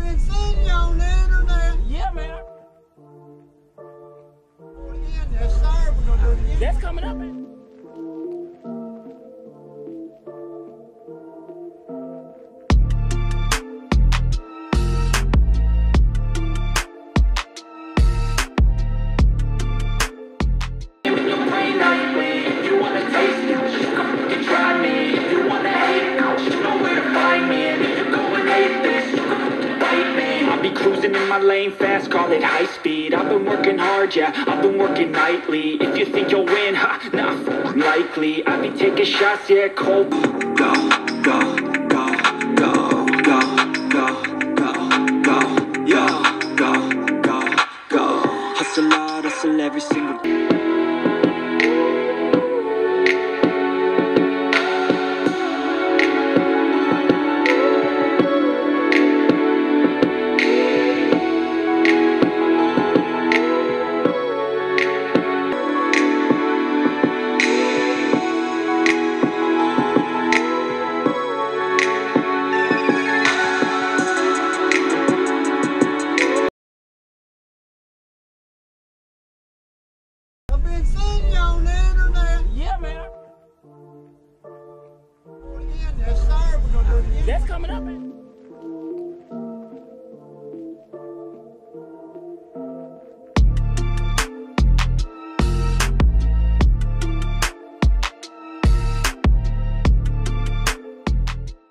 been seeing you on the internet. Yeah, man. Do it again. Yes, sir. We're gonna do it again. That's coming up. Man. my lane fast, call it high speed. I've been working hard, yeah, I've been working nightly. If you think you'll win, ha, nah, likely. I be taking shots, yeah, cold. Go, go, go, go, go, go, go, go, go, go, go Hustle hard, hustle every single day That's coming up.